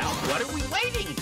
Well, what are we waiting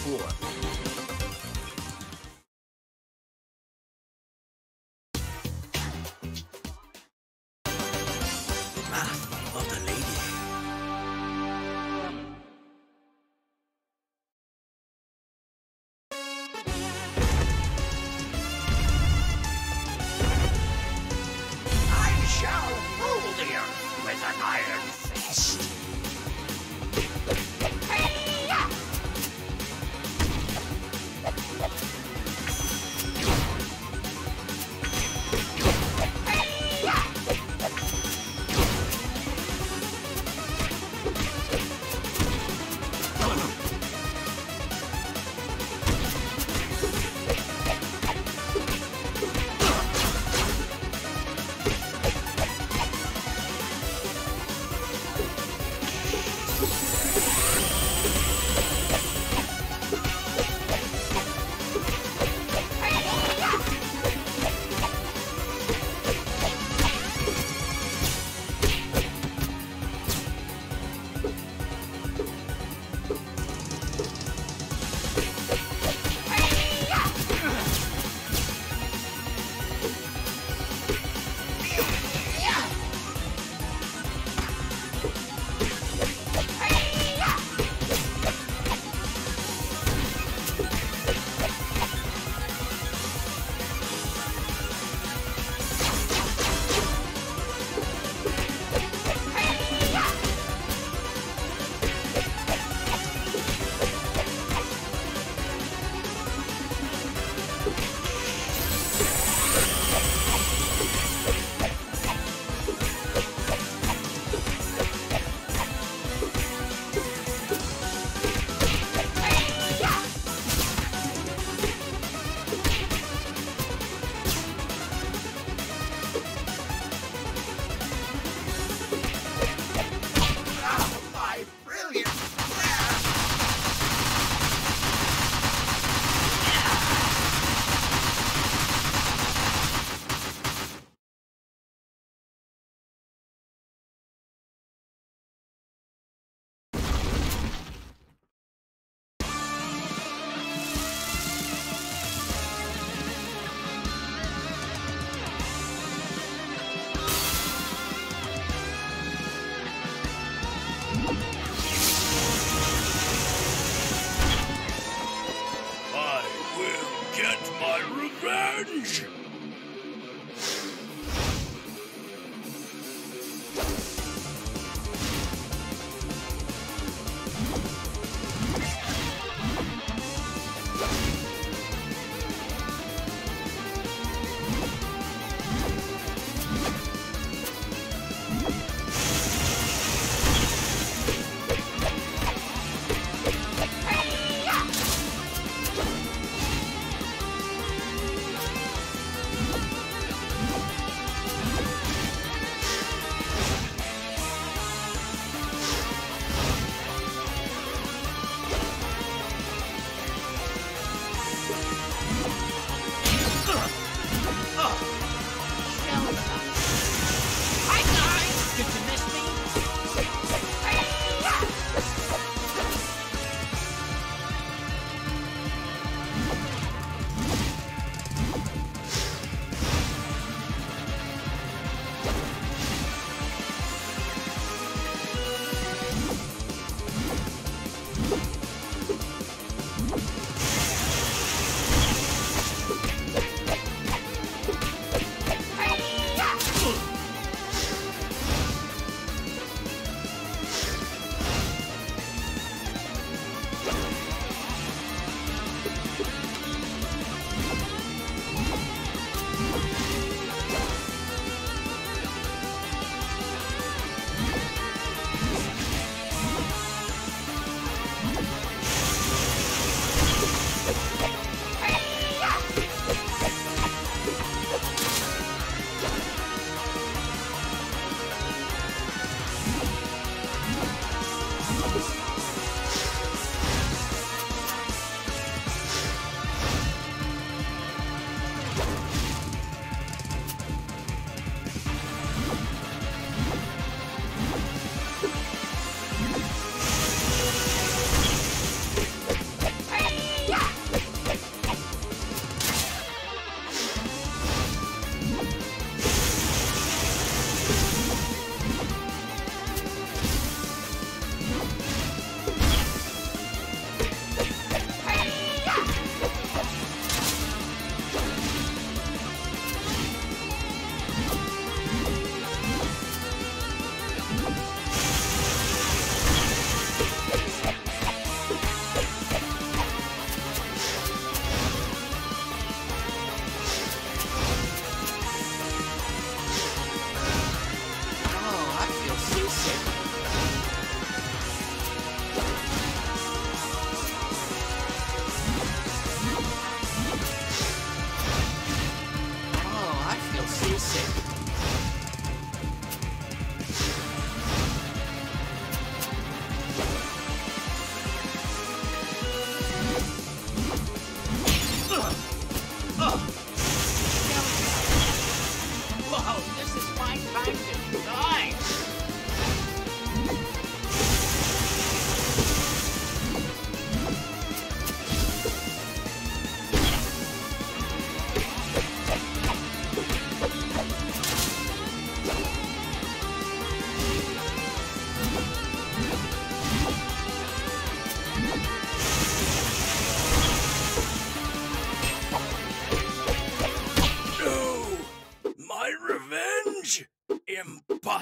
revenge!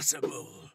possible.